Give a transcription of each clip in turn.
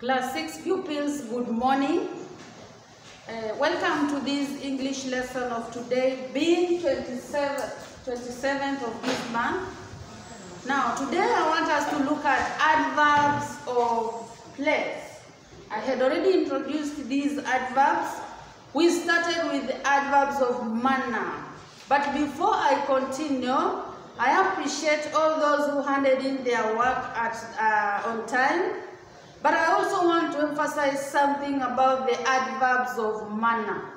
Class 6 pupils, good morning. Uh, welcome to this English lesson of today, being 27th, 27th of this month. Now, today I want us to look at adverbs of place. I had already introduced these adverbs. We started with the adverbs of manner. But before I continue, I appreciate all those who handed in their work at, uh, on time. But I also want to emphasize something about the adverbs of manner.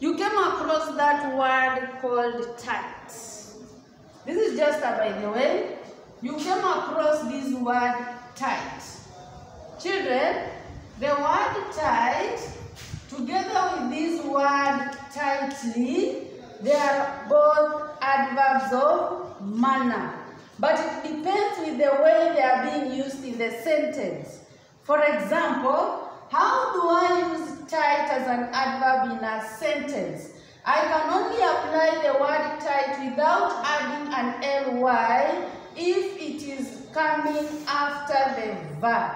You came across that word called tight. This is just a by the way. You came across this word tight. Children, the word tight, together with this word tightly, they are both adverbs of manner. But it depends with the way they are being used in the sentence. For example, how do I use tight as an adverb in a sentence? I can only apply the word tight without adding an ly if it is coming after the verb.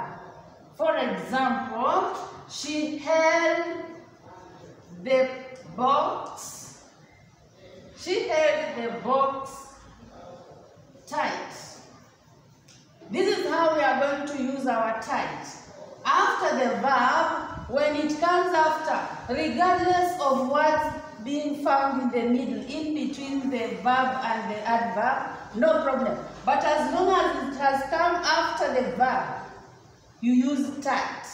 For example, she held the box. She held the box tight. This is how we are going to use our tight. After the verb, when it comes after, regardless of what's being found in the middle, in between the verb and the adverb, no problem. But as long as it has come after the verb, you use tight.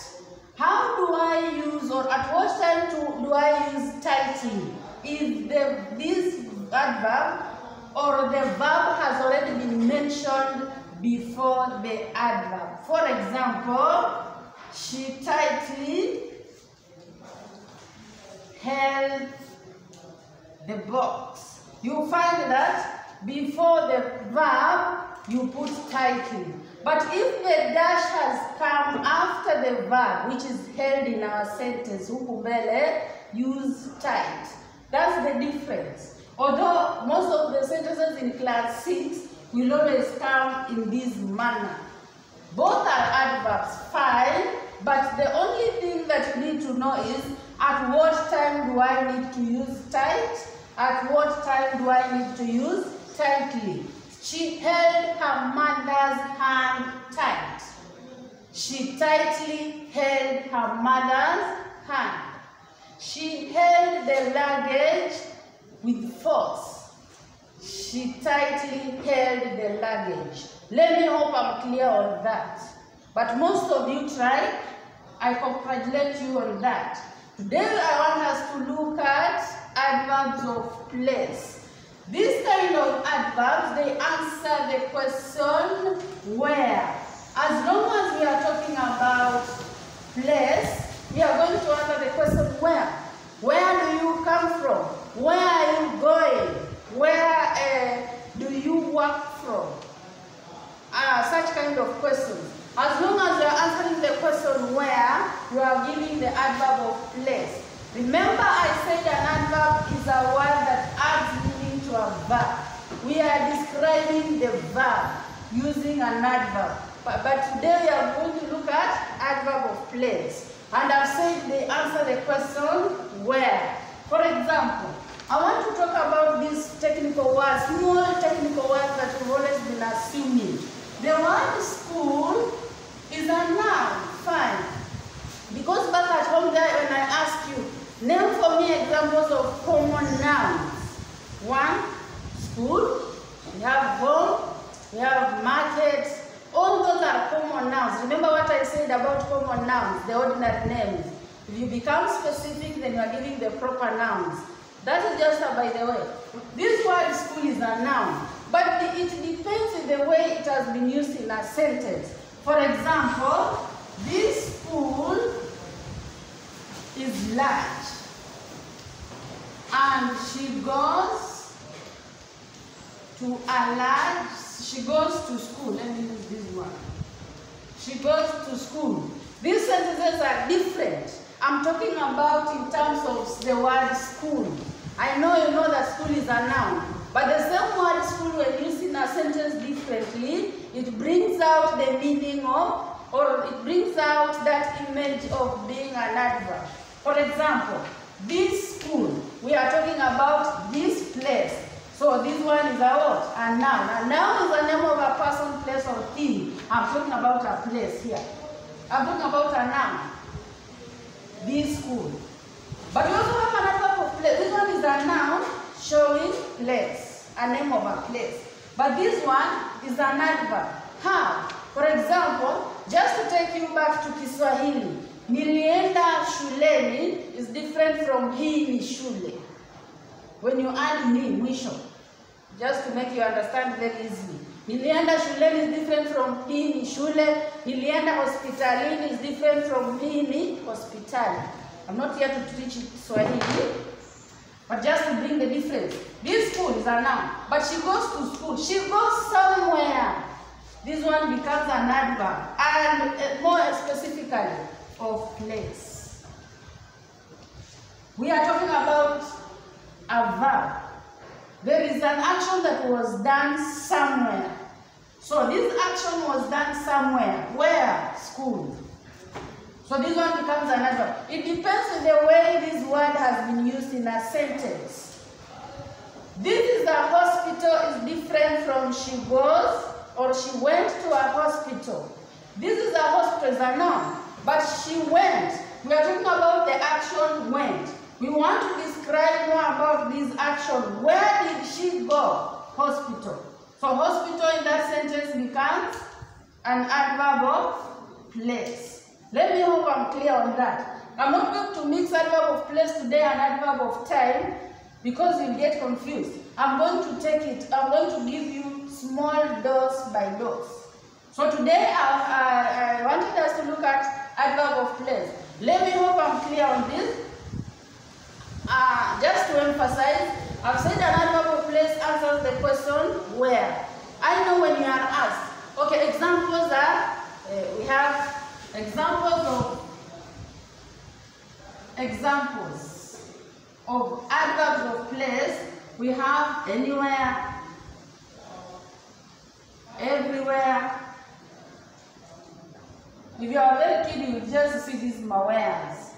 How do I use or at what time to, do I use tightly? If the, this adverb or the verb has already been mentioned before the adverb. For example, she tightly held the box. You find that before the verb, you put tightly. But if the dash has come after the verb, which is held in our sentence, huku use tight. That's the difference. Although most of the sentences in class 6 will always come in this manner. Both are adverbs, fine, but the only thing that you need to know is at what time do I need to use tight, at what time do I need to use tightly. She held her mother's hand tight. She tightly held her mother's hand. She held the luggage with force. She tightly held the luggage. Let me hope I'm clear on that. But most of you tried. I congratulate you on that. Today I want us to look at adverbs of place. This kind of adverbs, they answer the question where. As long as we are talking about place, we are going to answer the question where. Where do you come from? Where are you going? Where uh, do you work from? Uh, such kind of questions. As long as you are answering the question where, you are giving the adverb of place. Remember I said an adverb is a word that adds meaning to a verb. We are describing the verb using an adverb. But, but today we are going to look at adverb of place. And I've said they answer the question where. For example, I want to talk about these technical words, small technical words that we've always been assuming. The word school is a noun, fine. Because back at home there, when I ask you, name for me examples of common nouns. One, school, we have home, we have market, all those are common nouns. Remember what I said about common nouns, the ordinary names. If you become specific, then you are giving the proper nouns. That is just a by the way. This word school is a noun, but it depends on the way it has been used in a sentence. For example, this school is large and she goes to a large, she goes to school. Let me use this one. She goes to school. These sentences are different. I'm talking about in terms of the word school. I know you know that school is a noun, but the same word school when used in a sentence differently, it brings out the meaning of, or it brings out that image of being an adverb. For example, this school, we are talking about this place. So this one is a what? A noun. A noun is the name of a person, place, or thing. I'm talking about a place here. I'm talking about a noun. This school. But we also have an adverb of place. This one is a noun showing place, a name of a place. But this one is an adverb. How? For example, just to take you back to Kiswahili, nilienda shuleni is different from hii ni shule. When you add ni mwisho, just to make you understand very easily. Nilienda shuleni is different from hii ni shule. Nilienda hospitalini is different from hii ni hospitali. I'm not here to teach you Swahili, but just to bring the difference. This school is a noun, but she goes to school. She goes somewhere. This one becomes an adverb, and uh, more specifically, of place. We are talking about a verb. There is an action that was done somewhere. So this action was done somewhere. Where? School. So this one becomes an adverb. It depends on the way this word has been used in a sentence. This is a hospital is different from she goes or she went to a hospital. This is a hospital is a noun, but she went. We are talking about the action went. We want to describe more about this action. Where did she go? Hospital. So hospital in that sentence becomes an adverb of place. Let me hope I'm clear on that. I'm not going to mix adverb of place today and adverb of time because you'll get confused. I'm going to take it, I'm going to give you small dose by dose. So today I, I, I wanted us to look at adverb of place. Let me hope I'm clear on this. Uh, just to emphasize, I've said an adverb of place answers the question where. I know when you are asked. Okay, examples are, uh, we have examples examples of adverbs of place. We have anywhere, everywhere. If you are very kid, you just see these mawairs.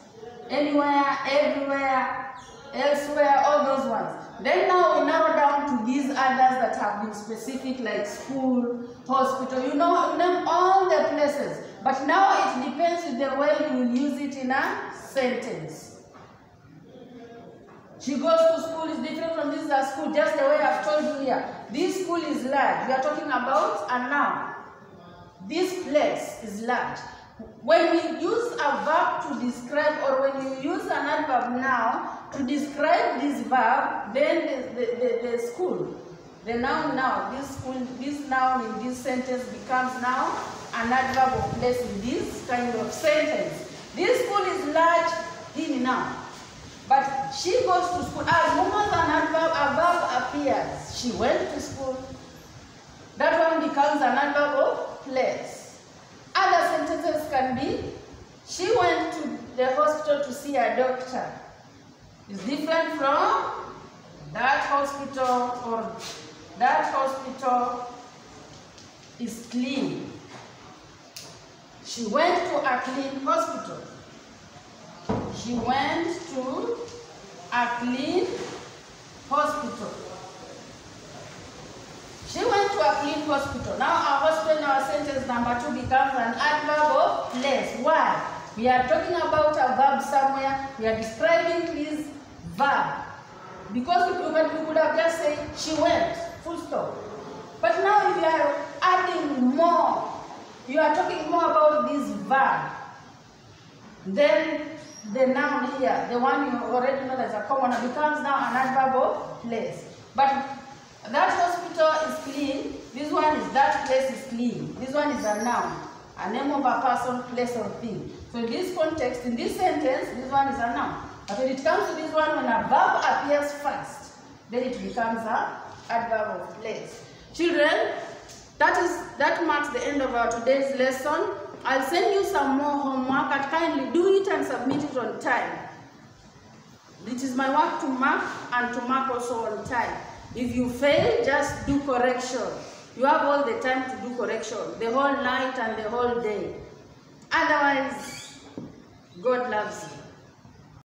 Anywhere, everywhere, elsewhere, all those ones. Then now we narrow down to these others that have been specific like school, hospital, you know, name all the places. But now it depends the way you will use it in a sentence. She goes to school is different from this is a school, just the way I've told you here. This school is large. We are talking about a noun. This place is large. When we use a verb to describe, or when you use an adverb now to describe this verb, then the, the, the, the school, the noun now, this school, this noun in this sentence becomes now an adverb of place in this kind of sentence. This school is large in now. But she goes to school. As as an adverb, a verb appears, she went to school. That one becomes an adverb of place. Other sentences can be, she went to the hospital to see a doctor. It's different from that hospital or that hospital is clean. She went to a clean hospital. She went to a clean hospital. She went to a clean hospital. Now our hospital our sentence number two becomes an adverb of place. Why? We are talking about a verb somewhere. We are describing this verb. Because we could have just said she went, full stop. But now if you are adding more, you are talking more about this verb. Then the noun here, the one you already know that's a commoner, becomes now an adverb place. But that hospital is clean. This one is that place is clean. This one is a noun, a name of a person, place, or thing. So in this context, in this sentence, this one is a noun. But when it comes to this one, when a verb appears first, then it becomes a adverb of place. Children, that is that marks the end of our today's lesson. I'll send you some more homework and kindly do it and submit it on time. It is my work to mark and to mark also on time. If you fail, just do correction. You have all the time to do correction, the whole night and the whole day. Otherwise, God loves you.